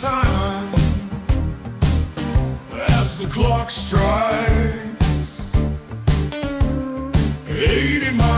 time as the clock strikes 80 miles.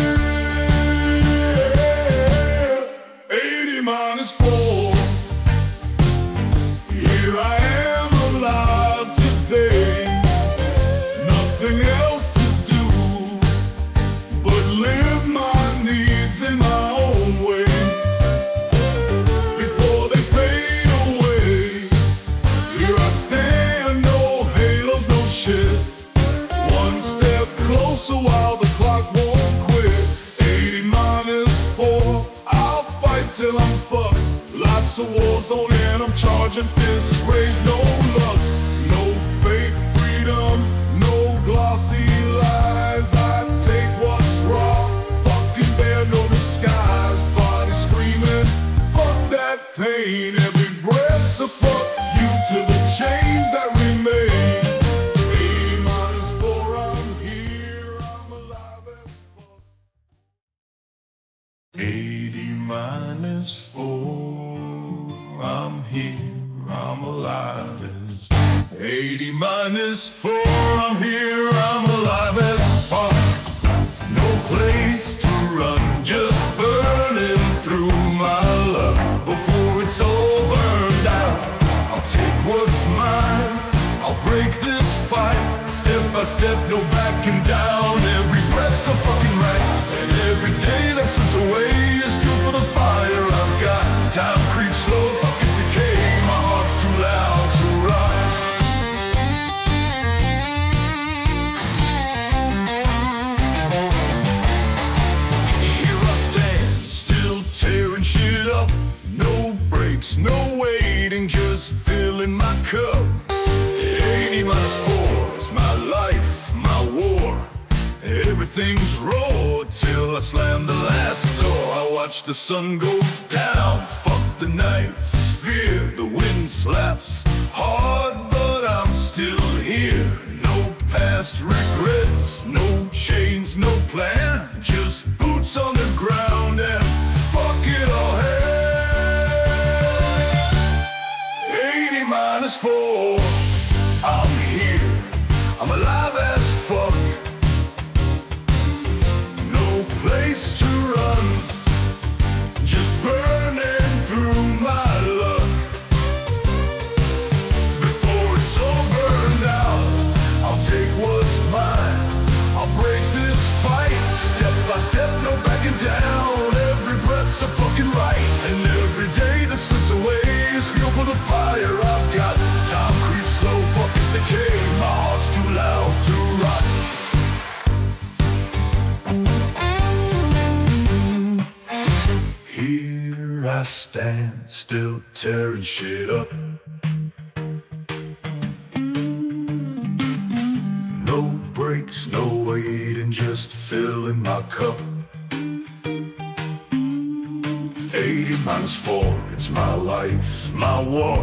closer while the clock won't quit. 80 minus 4, I'll fight till I'm fucked. Life's a war zone and I'm charging fists, raise no luck. No fake freedom, no glossy lies. I take what's raw, fucking bear no disguise. Body screaming, fuck that pain. Every breath's a fuck you to minus 4, I'm here, I'm alive as 80 minus 4, I'm here, I'm alive as fuck. No place to run, just burning through my luck before it's all burned out. I'll take what's mine, I'll break this fight step by step, no backing down. Every breath's a fucking just filling my cup. 80 minus 4 is my life, my war. Everything's raw till I slam the last door. I watch the sun go down, fuck the nights. Fear the wind slaps hard, but I'm still here. No past regrets, no chains, no plan. I'm alive as fuck. No place to run. Just burning through my luck. Before it's all burned out, I'll take what's mine. I'll break this fight step by step, no backing down. Every breath's a fucking right, and every day that slips away is fuel for the fire I've got. Time creeps slow, fuck is decay. Here I stand, still tearing shit up. No breaks, no waiting, just filling my cup. 80 minus 4, it's my life, my war.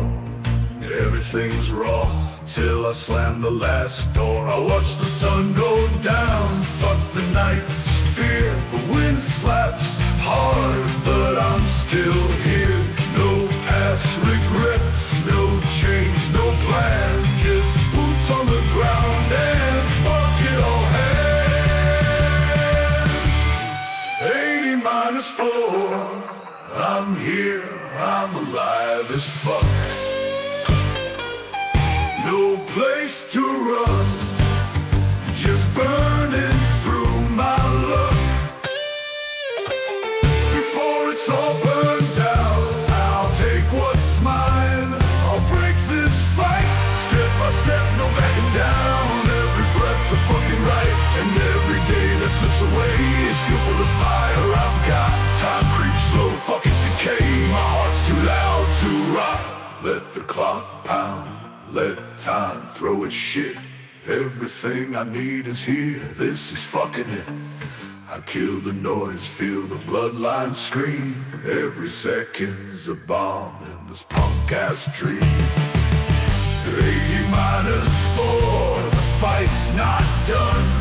Everything's raw till I slam the last door. I watch the sun go down, I'm here, I'm alive as fuck. No place to run, just burning through my luck. Before it's all burned out, I'll take what's mine. I'll break this fight, step by step, no backing down. Every breath's a fucking right, and every day that slips away is fuel for the fire I've got. Time creeps slow, fucking. Let the clock pound Let time throw its shit. Everything I need is here This is fucking it. I kill the noise, feel the bloodline scream. Every second's a bomb in this punk-ass dream. 80 minus 4, the fight's not done